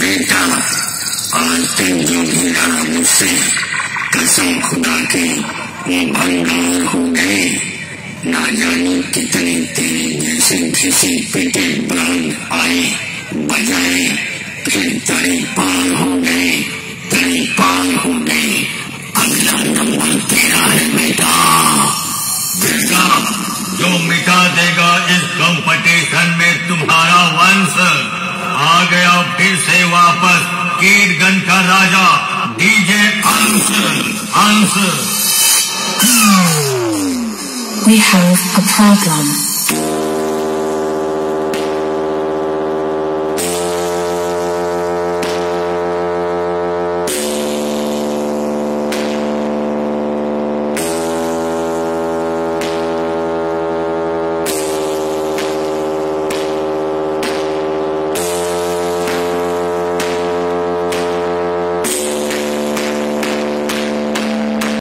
बेटा आज तक जो भी मुझसे कसम खुदा की वो भंगार हो गए ना जाने कितने तेरे जैसे घिसे पिटे ब्रांड आए बजाए फिर तड़े पार हो गए तड़े पार हो गए अगला नंबर तेरा है बेटा बेटा जो मिटा देगा। आ गया फिर से वापस कीटगन का राजा, डीजे अंश अंश We have a problem.